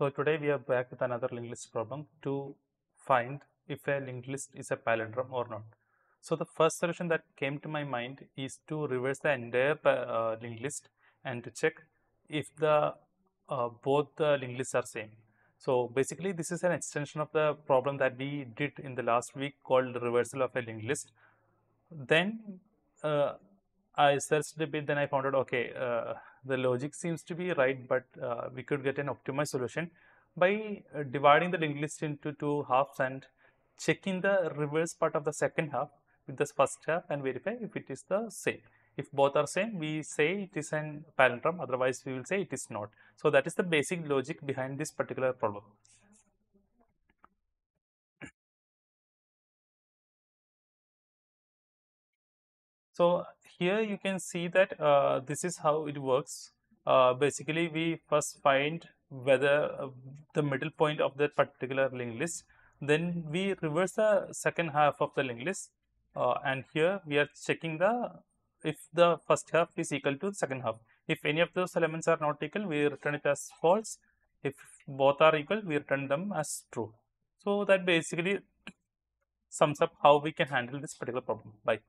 So today we are back with another linked list problem to find if a linked list is a palindrome or not. So the first solution that came to my mind is to reverse the entire uh, linked list and to check if the uh, both the linked lists are same. So basically this is an extension of the problem that we did in the last week called reversal of a linked list. Then uh, I searched a bit then I found out okay uh, the logic seems to be right but uh, we could get an optimized solution by uh, dividing the linked list into two halves and checking the reverse part of the second half with the first half and verify if it is the same. If both are same, we say it is an palindrome, otherwise we will say it is not. So that is the basic logic behind this particular problem. So here you can see that uh, this is how it works. Uh, basically, we first find whether uh, the middle point of that particular linked list. Then we reverse the second half of the linked list, uh, and here we are checking the if the first half is equal to the second half. If any of those elements are not equal, we return it as false. If both are equal, we return them as true. So that basically sums up how we can handle this particular problem. Bye.